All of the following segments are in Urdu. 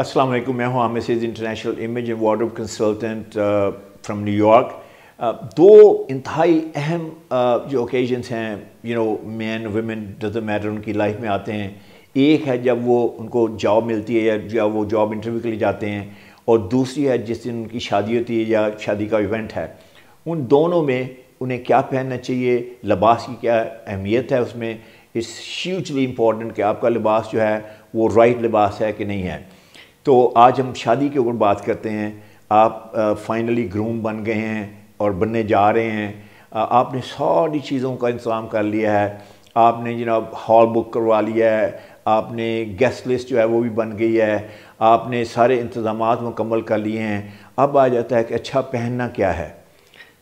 السلام علیکم میں ہوں Aamir Cs international image and ward consultant from New York دو انتہائی اہم جو اوکیجنس ہیں you know men women doesn't matter ان کی لائف میں آتے ہیں ایک ہے جب وہ ان کو جاب ملتی ہے یا جب وہ جاب انٹرویو کے لیے جاتے ہیں اور دوسری ہے جس دن ان کی شادی ہوتی ہے یا شادی کا ایونٹ ہے ان دونوں میں انہیں کیا پہننا چاہیے لباس کی کیا اہمیت ہے اس میں اس ہیوجلی امپورٹنٹ کہ آپ کا لباس جو ہے وہ رائٹ لباس ہے کہ نہیں ہے تو آج ہم شادی کے اوپر بات کرتے ہیں۔ آپ فائنلی گروم بن گئے ہیں اور بننے جا رہے ہیں۔ آپ نے ساری چیزوں کا انتظام کر لیا ہے۔ آپ نے جناب ہال بک کروا لیا ہے۔ آپ نے گیسٹ لسٹ جو ہے وہ بھی بن گئی ہے۔ آپ نے سارے انتظامات مکمل کر لیے ہیں۔ اب آ جاتا ہے کہ اچھا پہننا کیا ہے۔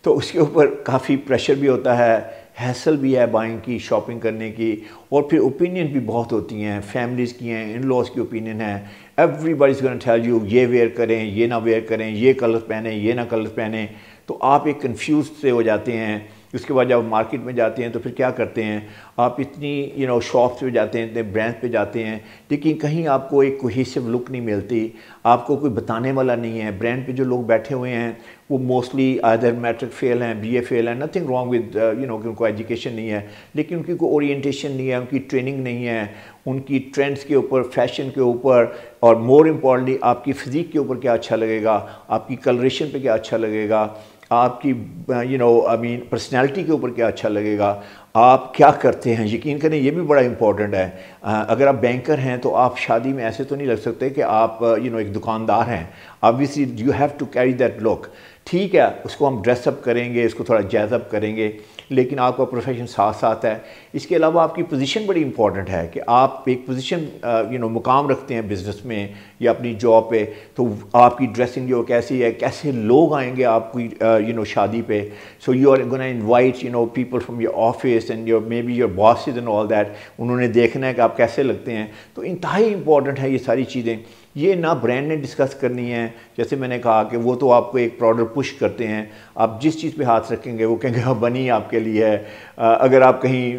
تو اس کے اوپر کافی پریشر بھی ہوتا ہے۔ ہیسل بھی ہے بائنگ کی شاپنگ کرنے کی، اور پھر اوپینین بھی بہت ہوتی ہیں فیملیز کی ہیں ان لوز کی اوپینین ہے ایوری باڈیز گن ٹھہر یو یہ ویئر کریں، یہ نہ ویئر کریں، یہ کلر پہنیں، یہ نہ کلر پہنیں. تو آپ ایک کنفیوز سے ہو جاتے ہیں اس کے بعد جب مارکیٹ میں جاتے ہیں تو پھر کیا کرتے ہیں؟ آپ اتنی یو نو شاپس پہ جاتے ہیں، اتنے برانڈ پہ جاتے ہیں، لیکن کہیں آپ کو ایک کوہیسو لک نہیں ملتی، آپ کو کوئی بتانے والا نہیں ہے۔ برانڈ پہ جو لوگ بیٹھے ہوئے ہیں، وہ موسٹلی آدر میٹرک فیل ہیں بی اے فیل ہیں nothing wrong with you know کہ ان کو ایجوکیشن نہیں ہے، لیکن ان کی کوئی اورینٹیشن نہیں ہے، ان کی ٹریننگ نہیں ہے، ان کی ٹرینڈس کے اوپر فیشن کے اوپر، اور مور امپورٹنٹلی آپ کی فزیک کے اوپر کیا اچھا لگے گا؟ آپ کی کلریشن پہ کیا اچھا لگے گا؟ آپ کی you know I main personality کے اوپر کیا اچھا لگے گا؟ آپ کیا کرتے ہیں؟ یقین کریں یہ بھی بڑا امپورٹنٹ ہے۔ اگر آپ بینکر ہیں تو آپ شادی میں ایسے تو نہیں لگ سکتے کہ آپ یو نو ایک دکاندار ہیں۔ Obviously you have to carry that look ٹھیک ہے، اس کو ہم ڈریس اپ کریں گے، اس کو تھوڑا جیز اپ کریں گے، لیکن آپ کا پروفیشن ساتھ ساتھ ہے۔ اس کے علاوہ آپ کی پوزیشن بڑی امپورٹنٹ ہے کہ آپ ایک پوزیشن یو نو مقام رکھتے ہیں بزنس میں یا اپنی جاب پہ۔ تو آپ کی ڈریسنگ جو کیسی ہے، کیسے لوگ آئیں گے آپ کی یو نو شادی پہ۔ So you are gonna invite you know people from your office test and your maybe your bosses and all that انہوں نے دیکھنا ہے کہ آپ کیسے لگتے ہیں۔ تو انتہائی امپورٹنٹ ہے یہ ساری چیزیں۔ یہ نہ برانڈ نے ڈسکس کرنی ہے۔ جیسے میں نے کہا کہ وہ تو آپ کو ایک پروڈکٹ پش کرتے ہیں۔ آپ جس چیز پہ ہاتھ رکھیں گے وہ کہیں گے ہاں، بنی آپ کے لیے ہے۔ اگر آپ کہیں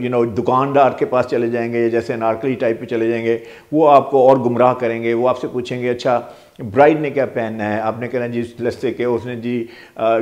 یو نو دکاندار کے پاس چلے جائیں گے جیسے نارکلی ٹائپ پہ چلے جائیں گے، وہ آپ کو اور گمراہ کریں گے۔ وہ آپ سے پوچھیں گے اچھا برائڈ نے کیا پہننا ہے؟ آپ نے کہنا جی لسے کہ اس نے جی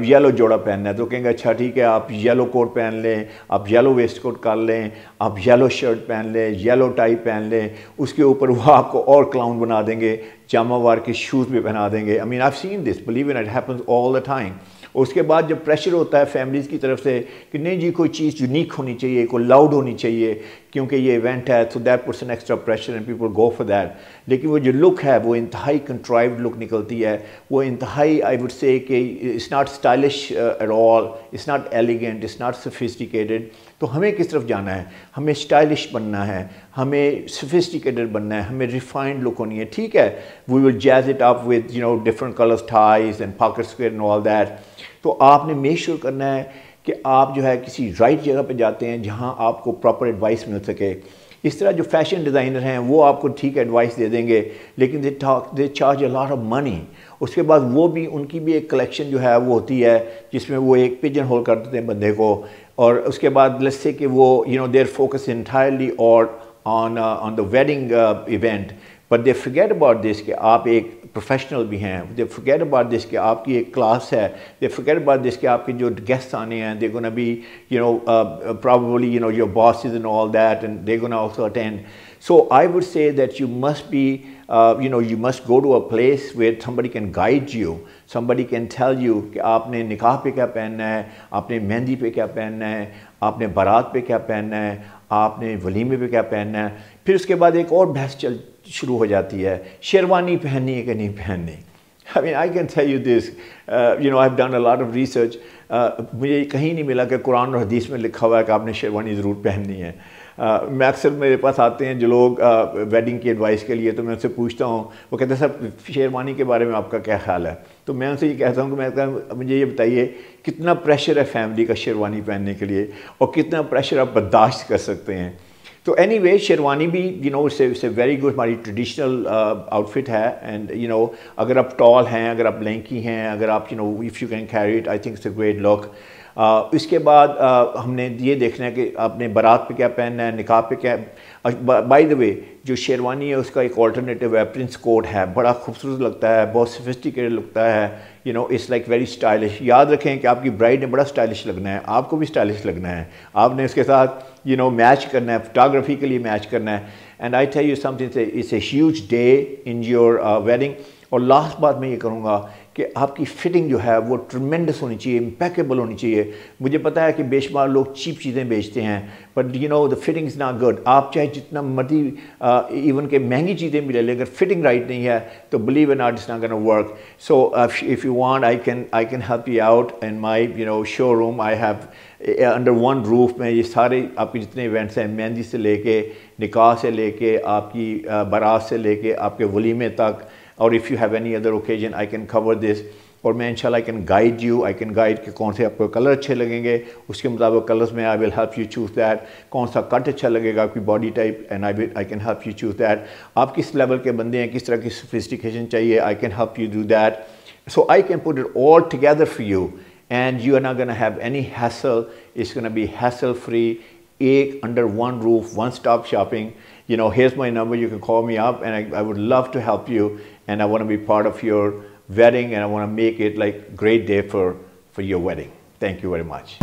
یلو جوڑا پہننا ہے۔ تو کہیں گے اچھا ٹھیک ہے، آپ یلو کوٹ پہن لیں، آپ یلو ویسٹ کوٹ کر لیں، آپ یلو شرٹ پہن لیں یلو ٹائی پہن لیں۔ اس کے اوپر وہ آپ کو اور کلاؤن بنا دیں گے جامع وار کے شوز بھی پہنا دیں گے۔ I mean I seen this believe in it happens all the time اس کے بعد جب پریشر ہوتا ہے فیملیز کی طرف سے کہ نہیں جی کوئی چیز یونیک ہونی چاہیے، کوئی لاؤڈ ہونی چاہیے کیونکہ یہ ایونٹ ہے، تو that person extra pressure and people go for that لیکن وہ جو لک ہے، وہ انتہائی کنٹرائیوڈ لک نکلتی ہے۔ وہ انتہائی آئی وڈ سے کہ it's not stylish at all it's not elegant it's not sophisticated تو ہمیں کس طرف جانا ہے؟ ہمیں اسٹائلش بننا ہے۔ ہمیں سفسٹیکیٹڈ بننا ہے۔ ہمیں ریفائنڈ لک ہونی ہے۔ ٹھیک ہے؟ We will jazz it up with you know different colours ties and pocket square and all that تو آپ نے میک شیور کرنا ہے کہ آپ جو ہے کسی رائٹ جگہ پہ جاتے ہیں جہاں آپ کو پراپر ایڈوائس مل سکے۔ اس طرح جو فیشن ڈیزائنر ہیں، وہ آپ کو ٹھیک ایڈوائس دے دیں گے، لیکن they they charge a lot of money اس کے بعد وہ بھی، ان کی بھی ایک کلیکشن جو ہے، وہ ہوتی ہے، جس میں وہ ایک پیجن ہول کر دیتے ہیں بندے کو۔ اور اس کے بعد لس سے کہ وہ you know their focus entirely اور on on the wedding event but they forget about this کہ آپ ایک پروفیشنل بھی ہیں دے فگیٹ اباؤٹ دس کہ آپ کی ایک کلاس ہے دے فگیٹ اباؤٹ دس کہ آپ کے جو گیسٹ آنے ہیں they gonna be you know probably you know your bosses and all that and they gonna also attend so I would say that you must be you know you must go to a place where somebody can guide you somebody can tell you کہ آپ نے نکاح پہ کیا پہننا ہے آپ نے مہندی پہ کیا پہننا ہے آپ نے بارات پہ کیا پہننا ہے آپ نے ولیمے پہ کیا پہننا ہے پھر اس کے بعد ایک اور بحث چل شروع ہو جاتی ہے شیروانی پہننی ہے کہ نہیں پہننی I mean I can tell you this you know I have done a lot of research مجھے کہیں نہیں ملا کہ قرآن اور حدیث میں لکھا ہوا ہے کہ آپ نے شیروانی ضرور پہننی ہے میں اکثر میرے پاس آتے ہیں جو لوگ ویڈنگ کی ایڈوائس کے لیے، تو میں ان سے پوچھتا ہوں، وہ کہتے ہیں، سر، شیروانی کے بارے میں آپ کا کیا خیال ہے؟ تو میں ان سے یہ کہتا ہوں کہ میں کہتا مجھے یہ بتائیے، کتنا پریشر ہے فیملی کا شیروانی پہننے کے لیے؟ اور کتنا پریشر آپ برداشت کر سکتے ہیں؟ تو اینی وے شیروانی بھی یو نو اس سے ویری گڈ ہماری ٹریڈیشنل آؤٹ فٹ ہے. اینڈ یو نو اگر آپ ٹال ہیں، اگر آپ لینکی ہیں، اگر آپ you know if you can carry it I think it's a great look اس کے بعد ہم نے یہ دیکھنا ہے کہ آپ نے برات پہ کیا پہننا ہے، نکاح پہ کیا بائی دا وے جو شیروانی ہے، اس کا ایک آلٹرنیٹیو ہے پرنس کوٹ ہے۔ بڑا خوبصورت لگتا ہے، بہت سفسٹیکیٹڈ لگتا ہے۔ You know it's like very stylish یاد رکھیں کہ آپ کی برائڈ نے بڑا اسٹائلش لگنا ہے، آپ کو بھی اسٹائلش لگنا ہے۔ آپ نے اس کے ساتھ یو نو میچ کرنا ہے فوٹوگرافی کے لیے میچ کرنا ہے۔ And I tie you something it's a huge day in your wedding اور لاسٹ بات میں یہ کروں گا کہ آپ کی فٹنگ جو ہے وہ ٹرمینڈس ہونی چاہیے امپیکیبل ہونی چاہیے۔ مجھے پتہ ہے کہ بے شمار لوگ چیپ چیزیں بیچتے ہیں but you know the fitting is not good آپ چاہے جتنا مرضی ایون کہ مہنگی چیزیں بھی لے لیں، اگر فٹنگ رائٹ نہیں ہے تو blue in art is not gonna work so if you want I can I can help you out in my you know showroom I have under one roof میں یہ سارے آپ کے جتنے ایونٹس ہیں، مہندی سے لے کے، نکاح سے لے کے، آپ کی بارات سے لے کے، آپ کے ولیمے تک اور if you have any other occasion I can cover this اور میں انشاءاللہ I can guide you I can guide کہ کون سے آپ کو کلر اچھے لگیں گے اس کے مطابق کلرز میں I will help you choose that کون سا کٹ اچھا لگے گا آپ کی body type and I I can help you choose that آپ کس لیول کے بندے ہیں کس طرح کی سفسٹیکیشن چاہیے I can help you do that so I can put it all together for you and you are not gonna have any hassle it's gonna be hassle free ایک under one roof one stop shopping you know, here's my number, you can call me up and I, I would love to help you. And I want to be part of your wedding and I want to make it like great day for, for your wedding. Thank you very much.